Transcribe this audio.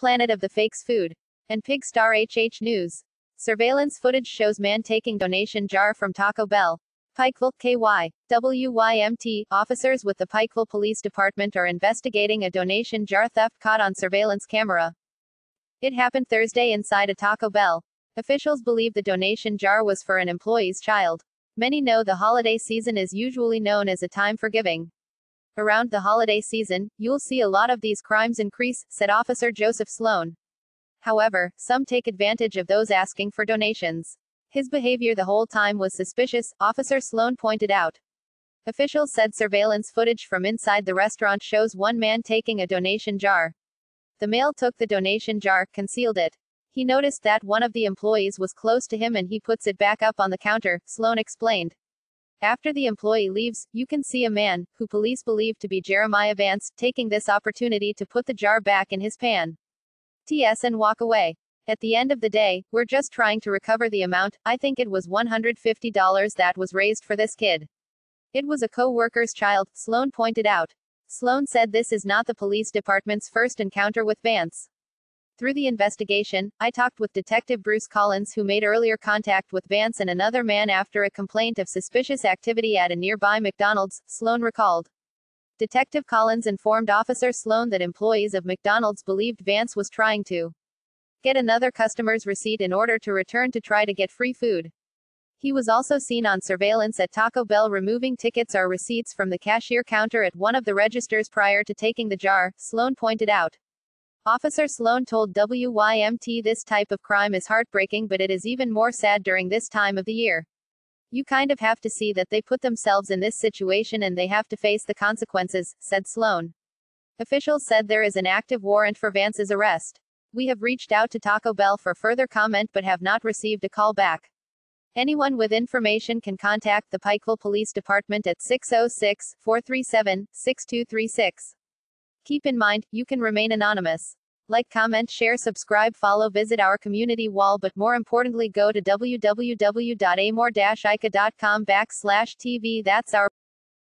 Planet of the Fakes Food. And Pigstar HH News. Surveillance footage shows man taking donation jar from Taco Bell. Pikeville, KY. WYMT. Officers with the Pikeville Police Department are investigating a donation jar theft caught on surveillance camera. It happened Thursday inside a Taco Bell. Officials believe the donation jar was for an employee's child. Many know the holiday season is usually known as a time for giving. Around the holiday season, you'll see a lot of these crimes increase, said Officer Joseph Sloan. However, some take advantage of those asking for donations. His behavior the whole time was suspicious, Officer Sloan pointed out. Officials said surveillance footage from inside the restaurant shows one man taking a donation jar. The male took the donation jar, concealed it. He noticed that one of the employees was close to him and he puts it back up on the counter, Sloan explained. After the employee leaves, you can see a man, who police believe to be Jeremiah Vance, taking this opportunity to put the jar back in his pan. TS and walk away. At the end of the day, we're just trying to recover the amount, I think it was $150 that was raised for this kid. It was a co-worker's child, Sloan pointed out. Sloan said this is not the police department's first encounter with Vance. Through the investigation, I talked with Detective Bruce Collins who made earlier contact with Vance and another man after a complaint of suspicious activity at a nearby McDonald's, Sloan recalled. Detective Collins informed Officer Sloan that employees of McDonald's believed Vance was trying to get another customer's receipt in order to return to try to get free food. He was also seen on surveillance at Taco Bell removing tickets or receipts from the cashier counter at one of the registers prior to taking the jar, Sloan pointed out. Officer Sloan told WYMT this type of crime is heartbreaking, but it is even more sad during this time of the year. You kind of have to see that they put themselves in this situation and they have to face the consequences, said Sloan. Officials said there is an active warrant for Vance's arrest. We have reached out to Taco Bell for further comment but have not received a call back. Anyone with information can contact the Pikeville Police Department at 606 437 6236. Keep in mind, you can remain anonymous. Like, comment, share, subscribe, follow, visit our community wall, but more importantly, go to www.amor-ica.com backslash TV. That's our